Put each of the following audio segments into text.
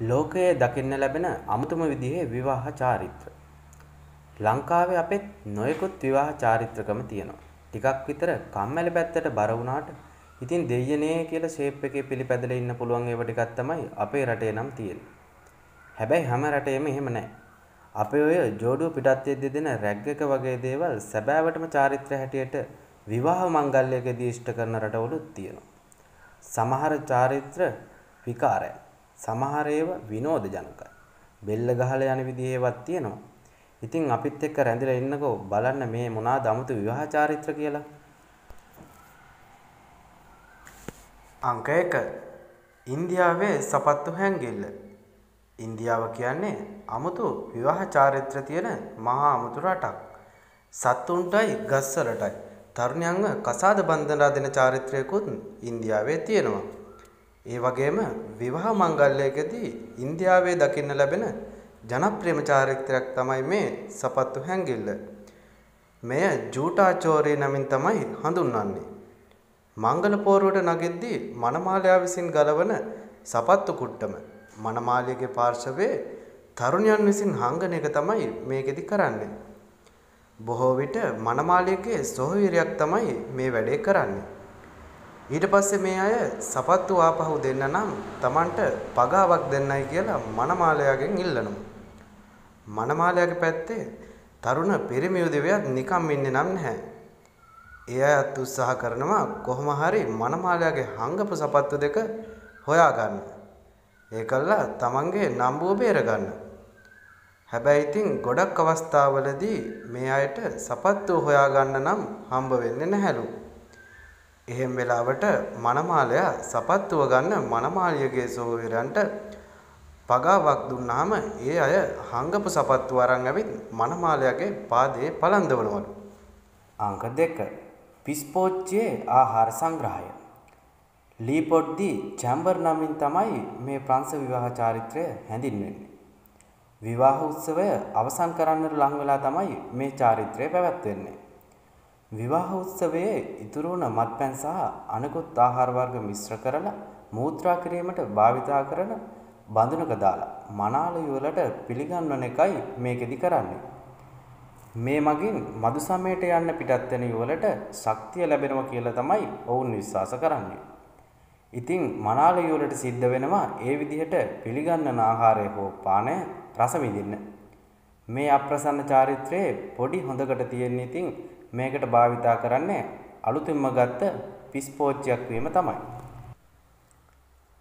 ලෝකයේ දකින්න ලැබෙන අමුතුම විදිහේ විවාහ චාරිත්‍ර. ලංකාවේ අපෙත් නොයෙකුත් විවාහ චාරිත්‍රකම තියෙනවා. ටිකක් විතර කම්මැලි පැත්තට බර වුණාට ඉතින් දෙයියනේ කියලා ෂේප් එකේ පිළිපැදලා ඉන්න පුළුවන් ඒවා ටිකක් තමයි අපේ රටේ නම් තියෙන්නේ. හැබැයි හැම රටේම එහෙම නැහැ. අපේ ඔය ජෝඩුව පිටත් වෙද්දී දෙන රැග් එක වගේ දේවල් සැබෑවටම චාරිත්‍ර හැටියට විවාහ මංගල්‍යකදී ඉෂ්ට කරන රටවලුත් තියෙනවා. සමහර චාරිත්‍ර විකාරයි. සමහර ඒවා විනෝද ජනකයි. බෙල්ල ගහලා යන විදිහ ඒවත් තියෙනවා. ඉතින් අපිත් එක්ක රැඳිලා ඉන්නකෝ බලන්න මේ මොනාද 아무තු විවාහ චාරිත්‍ර කියලා. අංක 1. ඉන්දියාවේ සපත්තු හැංගිල්ල. ඉන්දියාව කියන්නේ 아무තු විවාහ චාරිත්‍ර තියෙන මහා 아무තු රටක්. සත්තුන්ටයි ගස්වලටයි තරුණයන්ව කසාද බන්ධනා දෙන චාරිත්‍රයකුත් ඉන්දියාවේ තියෙනවා. ඒ වගේම විවාහ මංගල්‍යයකදී ඉන්දියාවේ දකින්න ලැබෙන ජනප්‍රියම චාරිත්‍රයක් තමයි මේ සපත්තු හැංගිල්ල. මෙය ජූටාචෝරේ නමින් තමයි හඳුන්වන්නේ. මංගල පෝරුවට නගෙද්දී මනමාලයා විසින් ගලවන සපත්තු කුට්ටම මනමාලියගේ පාර්ශවයේ තරුණයන් විසින් හංගන එක තමයි මේකෙදි කරන්නේ. බොහෝ විට මනමාලියගේ සොහොයුරියක් තමයි මේ වැඩේ කරන්නේ. ඊට පස්සේ මේ අය සපත්තු ආපහු දෙන්න නම් Tamanට පගාවක් දෙන්නයි කියලා මනමාලයාගෙන් ඉල්ලනවා. මනමාලයාගේ පැත්තේ තරුණ පිරිමි උදවියත් නිකම් ඉන්නේ නම් නැහැ. ඒ අයත් උත්සාහ කරනවා කොහොම හරි මනමාලයාගේ හංගපු සපත්තු දෙක හොයාගන්න. ඒකල්ලා Tamanගේ නම්බුව බේරගන්න. හැබැයි ඉතින් ගොඩක් අවස්ථාවලදී මේ අයට සපත්තු හොයාගන්න නම් හම්බ වෙන්නේ නැහැලු. එහෙම වෙලාවට මනමාලයා සපත්තුව ගන්න මනමාලියගේ සොහොයුරන්ට පගාවක් දුන්නාම ඒ අය හංගපු සපත්තු අරන් ඇවිත් මනමාලයාගේ පාදයේ පලන්දවනවලු. අංක 2 පිස්පෝච්චියේ ආහාර සංග්‍රහය. ලීපොඩ්ඩි චැම්බර් නමින් තමයි මේ ප්‍රංශ විවාහ චාරිත්‍රය හැඳින්වෙන්නේ. විවාහ උත්සවය අවසන් කරන්නට ලං වෙලා තමයි මේ චාරිත්‍රය පැවැත්වෙන්නේ. විවාහ උත්සවයේ ඉතුරු වුණ මත්පැන් සහ අනෙකුත් ආහාර වර්ග මිශ්‍ර කරලා මූත්‍රා කිරීමට භාවිතා කරන බඳුනක දාලා මනාල යුවලට පිළිගන්වන එකයි මේකෙදි කරන්නේ. මේ මගින් මදු සමයට යන්න පිටත් වෙන යුවලට ශක්තිය ලැබෙනවා කියලා තමයි ඔවුන් විශ්වාස කරන්නේ. ඉතින් මනාල යුවලට සිද්ධ වෙනවා ඒ විදිහට පිළිගන්නන ආහාරය හෝ පානය රස විඳින්න. මේ අප්‍රසන්න චාරිත්‍රයේ පොඩි හොඳකට තියෙන ඉතින් මේකට භාවිතා කරන්නේ අලුතින්ම ගත්ත පිස්පෝච්චියක් වීම තමයි.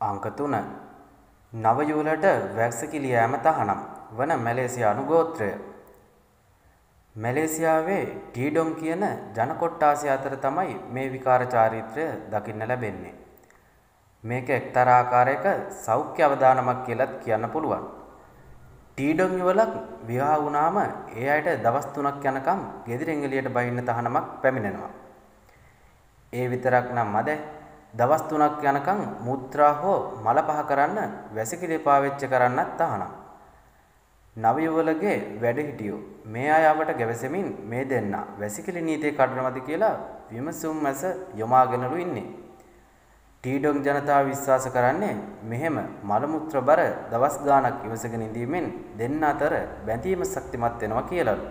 අංක 3 නවයුවලට වැක්සකිලි යෑම තහනම් වන මැලේසියානු ගෝත්‍රය. මැලේසියාවේ ටීඩොන් කියන ජන කොට්ටාසය අතර තමයි මේ විකාර චාරිත්‍රය දකින්න ලැබෙන්නේ. මේක එක්තරා ආකාරයක සෞඛ්‍ය අවදානමක් කියලත් කියන්න පුළුවන්. ටීඩොන් ඉවලක් විවාහ වුණාම ඒ අයට දවස් 3ක් යනකම් ගෙදරින් එළියට බහින්න තහනමක් පැමිණෙනවා. ඒ විතරක් නම් මද දවස් 3ක් යනකම් මුත්‍රා හෝ මල පහ කරන්න වැසිකිලි පාවිච්චි කරන්නත් තහනම්. නවයුවලගේ වැඩහිටියෝ මේ අයවට ගැවසෙමින් මේ දෙන්න වැසිකිලි නීතිය කඩනවද කියලා විමසුම් මැස යොමාගෙනලු ඉන්නේ. ටීඩොන් ජනතාව විශ්වාස කරන්නේ මෙහෙම මල මුත්‍ර බර දවස් ගාණක් ඉවසගෙන ඉඳීමෙන් දෙන්න අතර බැඳීම ශක්තිමත් වෙනවා කියලාලු.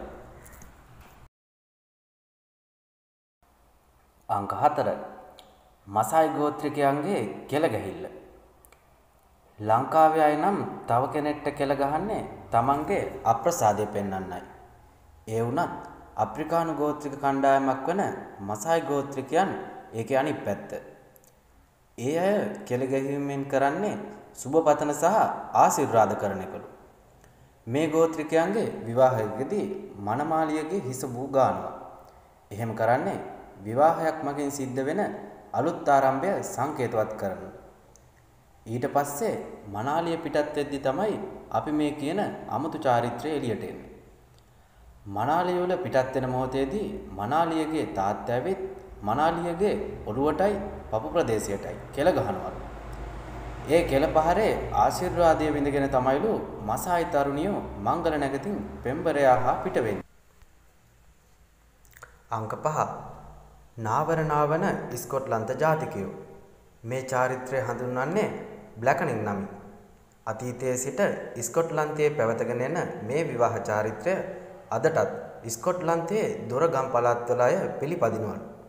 අංක 4 මසායි ගෝත්‍රිකයන්ගේ කෙල ගැහිල්ල. ලංකාවේ අය නම් තව කෙනෙක්ට කෙල ගහන්නේ තමන්ගේ අප්‍රසාදය පෙන්වන්නයි. ඒ වුණත් අප්‍රිකානු ගෝත්‍රික කණ්ඩායමක් වන මසායි ගෝත්‍රිකයන් ඒකේ අනිත් පැත්ත. ඒ අය කෙල ගැහිීමෙන් කරන්නේ සුබ පතන සහ ආශිර්වාද කරන එකලු. මේ ගෝත්‍රිකයන්ගේ විවාහයකදී මනමාලියගේ හිස බූ ගානවා. එහෙම කරන්නේ විවාහයක් මගින් සිද්ධ වෙන අලුත් ආරම්භය සංකේතවත් කරන. ඊට පස්සේ මනාලිය පිටත් වෙද්දි තමයි අපි මේ කියන අමුතු චාරිත්‍රය එළියට එන්නේ. මනාලිය වල පිටත් වෙන මොහොතේදී මනාලියගේ තාත්තා ඇවිත් මනාලියගේ ඔළුවටයි පපු ප්‍රදේශයටයි කෙල ගහනවා. ඒ කෙල පහරේ ආශිර්වාදය විඳගෙන තමයිලු මසායි තරුණියෝ මංගල නැගතින් පෙම්බරයා හා පිට වෙන්නේ. අංක 5 නාවරනාවන ස්කොට්ලන්ත ජාතිකයෝ මේ චාරිත්‍රය හඳුන්වන්නේ බ්ලැකනින් නමින්. අතීතයේ සිට ස්කොට්ලන්තයේ පැවතගෙන එන මේ විවාහ චාරිත්‍රය අදටත් ස්කොට්ලන්තයේ දොරගම් පළාත්වල අය පිළිපදිනවලු.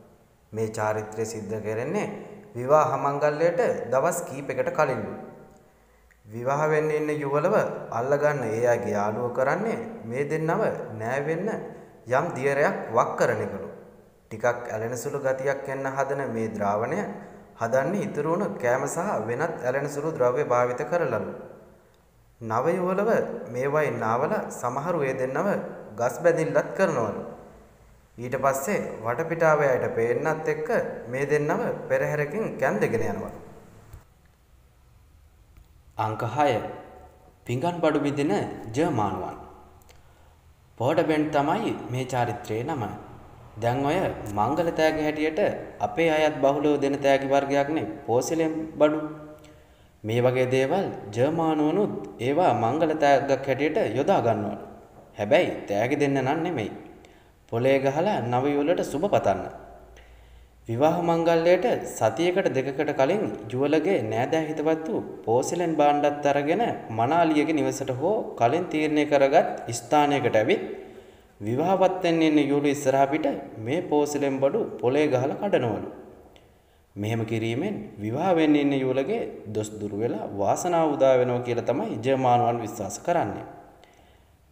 මේ චාරිත්‍රය සිද්ධ කෙරෙන්නේ විවාහ මංගල්‍යයට දවස් කීපයකට කලින්ලු. විවාහ වෙන්න ඉන්න යුවලව අල්ලගන්න ඒ අයගේ යාළුවෝ කරන්නේ මේ දෙන්නව නෑවෙන්න යම් දියරයක් වක් කරන එකලු. ටිකක් ඇලෙන සුළු ගතියක් එන්න හදන මේ ද්‍රාවණය හදන්නේ ඉතුරු වුණු කෑම සහ වෙනත් ඇලෙන සුළු ද්‍රව්‍ය භාවිත කරලලු. නව යුවලව මේවයින් නාවල සමහරු ඒ දෙන්නව ගස් බැඳිල්ලත් කරනවලු. ඊට පස්සේ වටපිටාවේ අයට පේන්නත් එක්ක මේ දෙන්නව පෙරහැරකින් කැන්දගෙන යනවා. අංක 6 පිඟන් බඩු බිඳින ජර්මානුවන්. පෝඩබෙන් තමයි මේ චාරිත්‍රයේ නම. දැන් ඔය මංගල තෑගි හැටියට අපේ අයත් බහුලව දෙන තෑගි වර්ගයක්නේ පෝසලෙන් බඩු. මේ වගේ දේවල් ජර්මානුවනුත් ඒවා මංගල තෑග්ගක් හැටියට යොදා ගන්නවලු. හැබැයි තෑගි දෙන්න නම් නෙමෙයි. පොලේ ගහලා නව යුවලට සුබ පතන්න. විවාහ මංගල්‍යයට සතියකට දෙකකට කලින් යුවලගේ නෑදෑ හිතවත්තු පෝසලෙන් භාණ්ඩත් අරගෙන මනාලියගේ නිවසට හෝ කලින් තීරණය කරගත් ස්ථානයකට ඇවිත් විවාහවත් වෙන්න ඉන්න යුවළු ඉස්සරහා පිට මේ පෝසලෙන් බඩු පොලේ ගහලා කඩනවලු. මෙහෙම කිරීමෙන් විවාහ වෙන්න ඉන්න යුවලගේ දොස් දුරු වෙලා වාසනාව උදා වෙනවා කියලා තමයි ජර්මානුවන් විශ්වාස කරන්නේ.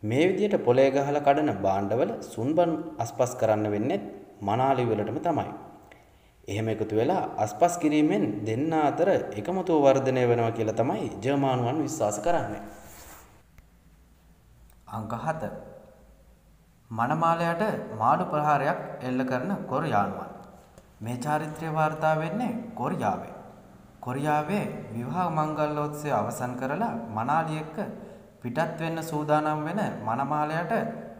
මේ විදිහට පොලේ ගහලා කඩන භාණ්ඩවල සුන්බන් අස්පස් කරන්න වෙන්නේ මනාලි වලටම තමයි. එහෙම එකතු වෙලා අස්පස් කිරීමෙන් දෙන්න අතර එකමුතුව වර්ධනය වෙනවා කියලා තමයි ජර්මානුවන් විශ්වාස කරන්නේ. අංක 7 මනමාලයට මාළු ප්‍රහාරයක් එල්ල කරන කොරියානුවන්. මේ චාරිත්‍රය වාර්තා වෙන්නේ කොරියාවේ. කොරියාවේ විවාහ මංගල්‍යෝත්සවය අවසන් කරලා මනාලි එක්ක පිටත් වෙන්න සූදානම් වෙන මනමාලයට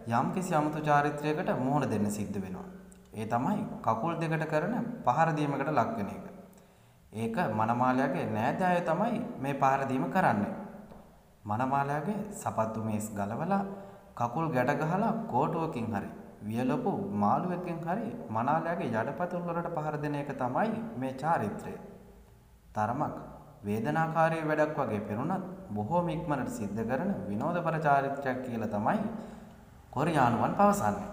යම්කිසි අමුතු චාරිත්‍රයකට මුහුණ දෙන්න සිද්ධ වෙනවා. ඒ තමයි කකුල් දෙකට කරන පහර දීමකට ලක් වෙන එක. ඒක මනමාලයාගේ නෑදෑය තමයි මේ පහර දීම කරන්නේ. මනමාලයාගේ සපත්තු මේස් ගලවලා කකුල් ගැට ගහලා කෝටුවකින් හරි වියලපු මාළුවෙකින් හරි මනාලයාගේ යඩපතුල් වලට පහර දෙන එක තමයි මේ චාරිත්‍රය. තරමක් වේදනාකාරී වැඩක් වගේ පෙනුනත් බොහෝම ඉක්මනට සිද්ධ කරන විනෝදපර චාරිත්‍රයක් කියලා තමයි කොරියානුවන් පවසන්නේ.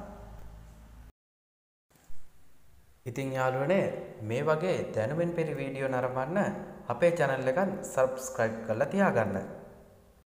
ඉතින් යාළුවනේ මේ වගේ දැනුමින් පෙරි වීඩියෝ නරඹන්න අපේ channel එකත් subscribe කරලා තියාගන්න.